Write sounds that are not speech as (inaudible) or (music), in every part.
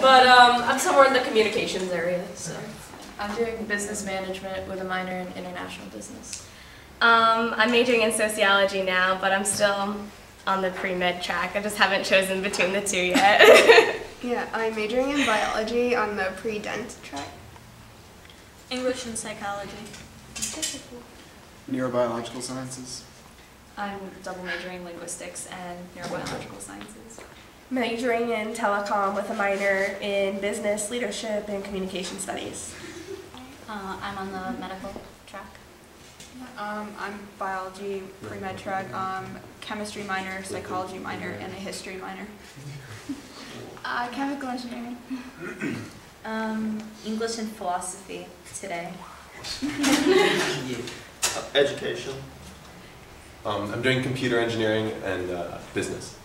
But um, I'm somewhere in the communications area, so. I'm doing business management with a minor in international business. Um, I'm majoring in sociology now, but I'm still on the pre-med track. I just haven't chosen between the two yet. (laughs) Yeah, I'm majoring in biology on the pre-dent track. English and psychology. Neurobiological sciences. I'm double majoring linguistics and neurobiological sciences. Majoring in telecom with a minor in business, leadership, and communication studies. Uh, I'm on the medical track. Um, I'm biology pre-med track, um, chemistry minor, psychology minor, and a history minor. Uh, chemical engineering. Um, English and philosophy today. Uh, (laughs) Education. Um, I'm doing computer engineering and uh, business.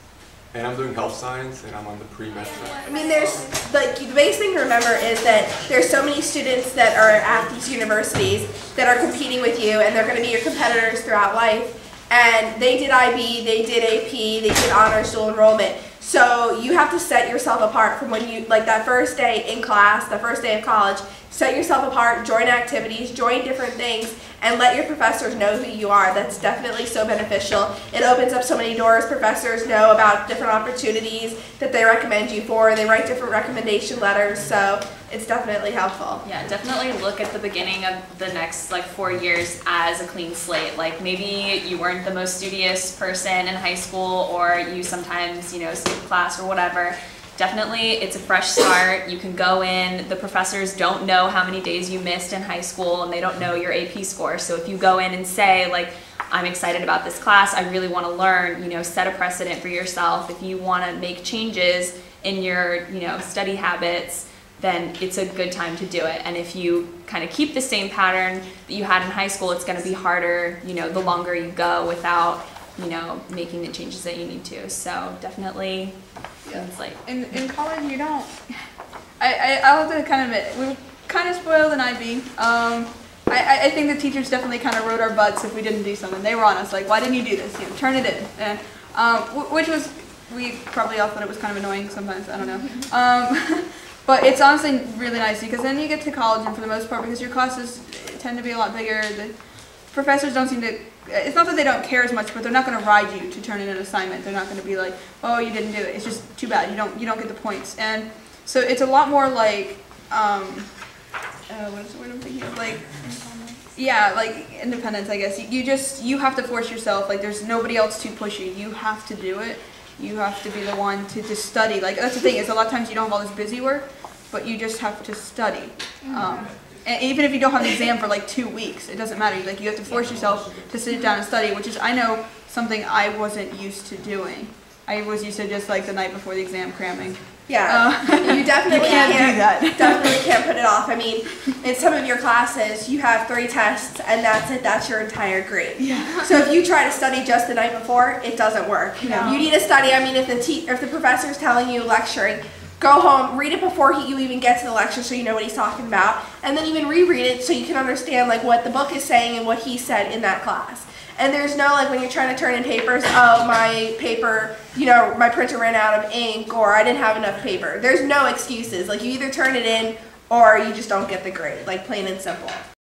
And I'm doing health science, and I'm on the pre-med track. I mean, there's, like, the biggest thing to remember is that there's so many students that are at these universities that are competing with you, and they're going to be your competitors throughout life. And they did IB, they did AP, they did honors dual enrollment. So you have to set yourself apart from when you, like that first day in class, the first day of college, set yourself apart, join activities, join different things, and let your professors know who you are. That's definitely so beneficial. It opens up so many doors. Professors know about different opportunities that they recommend you for. They write different recommendation letters, so it's definitely helpful. Yeah, definitely look at the beginning of the next like four years as a clean slate. Like maybe you weren't the most studious person in high school or you sometimes, you know, skip class or whatever. Definitely, it's a fresh start. You can go in. The professors don't know how many days you missed in high school and they don't know your AP score. So if you go in and say, like, I'm excited about this class, I really want to learn, you know, set a precedent for yourself. If you want to make changes in your, you know, study habits, then it's a good time to do it. And if you kind of keep the same pattern that you had in high school, it's going to be harder, you know, the longer you go without, you know, making the changes that you need to. So definitely, it's like In, in college, you don't. I, I, I'll have to kind of admit, we were kind of spoiled in IB. Um, I, I- I think the teachers definitely kind of rode our butts if we didn't do something. They were on us, like, why didn't you do this? You know, turn it in. And, um, which was, we probably all thought it was kind of annoying sometimes, I don't know. (laughs) Um, (laughs) but it's honestly really nice because then you get to college, and for the most part, because your classes tend to be a lot bigger, the professors don't seem to it's not that they don't care as much, but they're not going to ride you to turn in an assignment. They're not going to be like, "Oh, you didn't do it." It's just too bad. You don't you don't get the points. And so it's a lot more like um, uh, what is the word I'm thinking of? Like yeah, like independence. I guess you, you just you have to force yourself. Like there's nobody else to push you. You have to do it. You have to be the one to just study. Like that's the thing is a lot of times you don't have all this busy work, but you just have to study. Um, and even if you don't have an exam for like two weeks, it doesn't matter. Like you have to force yourself to sit down and study, which is I know something I wasn't used to doing. I was used to just like the night before the exam cramming. Yeah, Uh, you (laughs) definitely you can't do that. (laughs) definitely can't put it off. I mean, in some of your classes, you have three tests, and that's it. That's your entire grade. Yeah. So if you try to study just the night before, it doesn't work. No. You need to study. I mean, if the te- if the professor is telling you lecturing, go home, read it before he, you even get to the lecture, so you know what he's talking about, and then even reread it so you can understand like what the book is saying and what he said in that class. And there's no like when you're trying to turn in papers, oh my paper, you know, my printer ran out of ink or I didn't have enough paper. There's no excuses. Like you either turn it in or you just don't get the grade, like plain and simple.